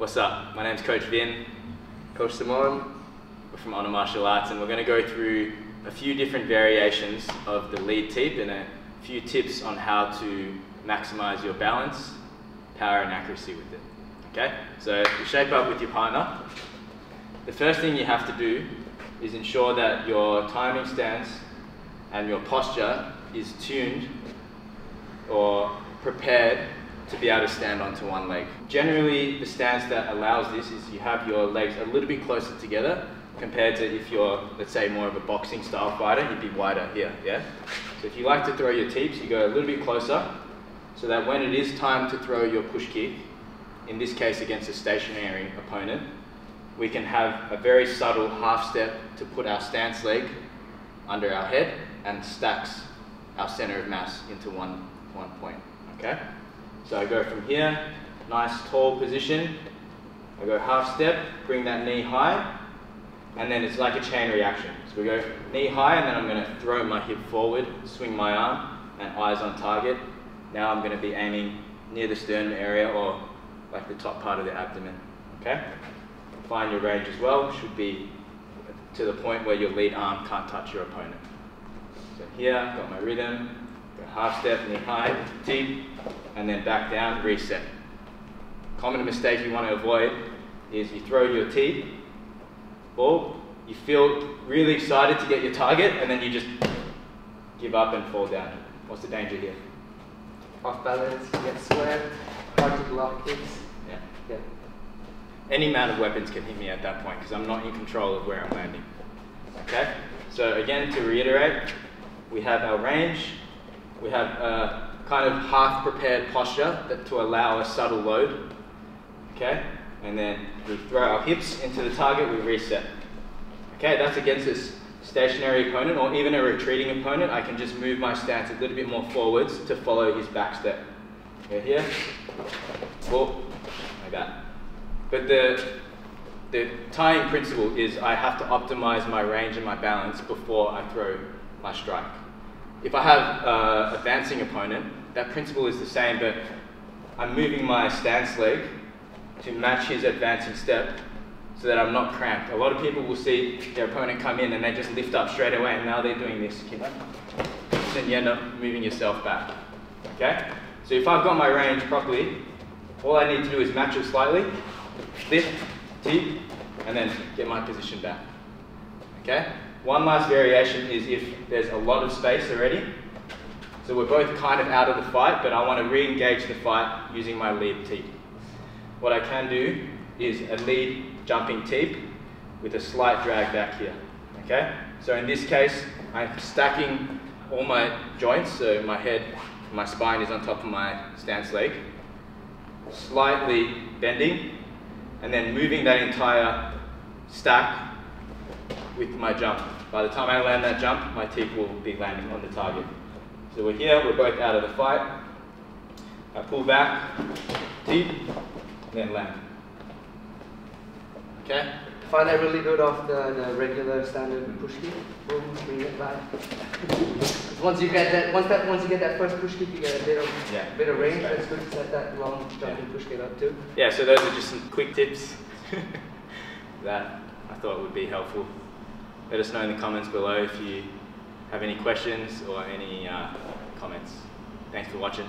What's up? My name's Coach Vin. Coach Simon. We're from Honour Martial Arts and we're going to go through a few different variations of the lead teep and a few tips on how to maximize your balance, power and accuracy with it. Okay? So to shape up with your partner, the first thing you have to do is ensure that your timing stance and your posture is tuned or prepared to be able to stand onto one leg. Generally, the stance that allows this is you have your legs a little bit closer together compared to if you're, let's say, more of a boxing style fighter, you'd be wider here, yeah? So if you like to throw your teeps, you go a little bit closer so that when it is time to throw your push kick, in this case against a stationary opponent, we can have a very subtle half step to put our stance leg under our head and stacks our center of mass into one, one point, okay? So I go from here, nice tall position, I go half step, bring that knee high, and then it's like a chain reaction. So we go knee high, and then I'm gonna throw my hip forward, swing my arm, and eyes on target. Now I'm gonna be aiming near the sternum area or like the top part of the abdomen, okay? Find your range as well, should be to the point where your lead arm can't touch your opponent. So here, I've got my rhythm, half step, knee high, teep, and then back down, reset. Common mistake you want to avoid is you throw your teep, ball, you feel really excited to get your target, and then you just give up and fall down. What's the danger here? Off balance, you get square, hard to block kicks. Yeah. Yeah. Any amount of weapons can hit me at that point because I'm not in control of where I'm landing. Okay? So again, to reiterate, we have our range, we have a kind of half prepared posture that, to allow a subtle load. Okay? And then we throw our hips into the target, we reset. Okay, that's against this stationary opponent or even a retreating opponent. I can just move my stance a little bit more forwards to follow his back step. Okay, here, whoa, like that. But the, the tying principle is I have to optimize my range and my balance before I throw my strike. If I have an advancing opponent, that principle is the same, but I'm moving my stance leg to match his advancing step so that I'm not cramped. A lot of people will see their opponent come in and they just lift up straight away and now they're doing this? Then you end up moving yourself back, okay? So if I've got my range properly, all I need to do is match it slightly, lift, teep, and then get my position back, okay? One last variation is if there's a lot of space already, so we're both kind of out of the fight, but I want to re-engage the fight using my lead teep. What I can do is a lead jumping teep with a slight drag back here, okay? So in this case, I'm stacking all my joints, so my head, my spine is on top of my stance leg, slightly bending, and then moving that entire stack with my jump. By the time I land that jump, my teep will be landing on the target. So we're here, we're both out of the fight. I pull back, teep, then land. Okay? Find that really good off the, the regular standard push kick. Boom, bring it back. once you get that, once that, once you get that first push kick, you get a bit of, Yeah. bit of range. That's good to set that long jumping push kick up too. Yeah, so those are just some quick tips that I thought would be helpful. Let us know in the comments below if you have any questions or any uh, comments. Thanks for watching.